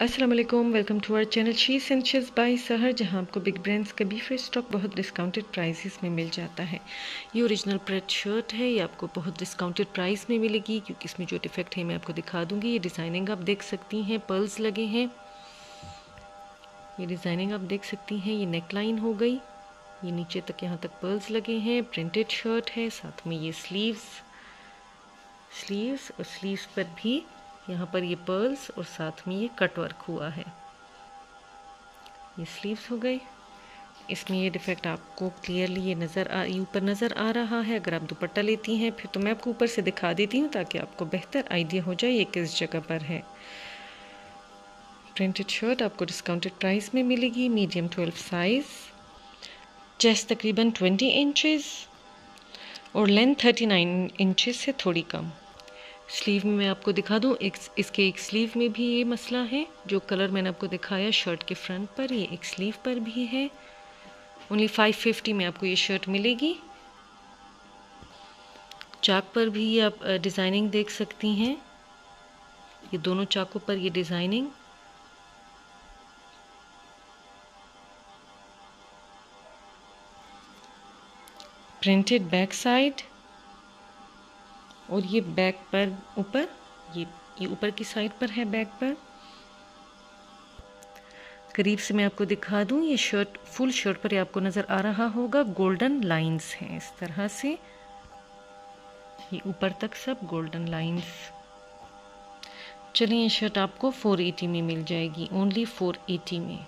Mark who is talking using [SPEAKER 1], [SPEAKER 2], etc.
[SPEAKER 1] अस्सलाम वालेकुम to our channel she senses by Sahar जहाँ आपको बिग ब्रांड्स का बीफ स्टॉक बहुत डिस्काउंटेड प्राइसेस में मिल जाता है। ये ओरिजिनल प्रेड शर्ट है, ये आपको बहुत डिस्काउंटेड प्राइस में मिलेगी, क्योंकि इसमें जो डिफेक्ट है मैं आपको दिखा दूँगी। ये डिज़ाइनिंग आप देख सकती हैं पर्ल्स लगे हैं। ये डिज़ाइनिंग आप देख सकती हैं, ये नेक लाइन हो गई। ये नीचे तक, यहाँ तक पर्ल्स लगे हैं प्रिंटेड शर्ट है, साथ में ये स्लीव्स स्लीव्स और स्लीव्स पर भी यहाँ पर ये पर्ल्स और साथ में ये कट वर्क हुआ है। ये स्लीव्स हो गए इसमें ये डिफेक्ट आपको क्लियरली ये नज़र आ ऊपर नज़र आ रहा है। अगर आप दुपट्टा लेती हैं, फिर तो मैं आपको ऊपर से दिखा देती हूँ ताकि आपको बेहतर आइडिया हो जाए ये किस जगह पर है। प्रिंटेड शर्ट आपको डिस्काउंटेड प्राइस में मिलेगी मीडियम ट्वेल्व साइज़ चेस्ट तकरीबन ट्वेंटी इंचज़ और लेंथ थर्टी नाइन इंचज़ से थोड़ी कम। स्लीव में मैं आपको दिखा दूँ, एक, इसके एक स्लीव में भी ये मसला है। जो कलर मैंने आपको दिखाया, शर्ट के फ्रंट पर, ये एक स्लीव पर भी है। ओनली फाइव फिफ्टी में आपको ये शर्ट मिलेगी। चाक पर भी आप डिज़ाइनिंग देख सकती हैं। ये दोनों चाकों पर ये डिज़ाइनिंग। Printed back side. और ये बैक पर ऊपर, ये ये ऊपर की साइड पर है बैक पर। करीब से मैं आपको दिखा दूँ, ये शर्ट फुल शर्ट पर आपको नज़र आ रहा होगा। गोल्डन लाइंस हैं इस तरह से। ये ऊपर तक सब गोल्डन लाइंस चलिए ये शर्ट आपको 480 में मिल जाएगी ओनली 480 में।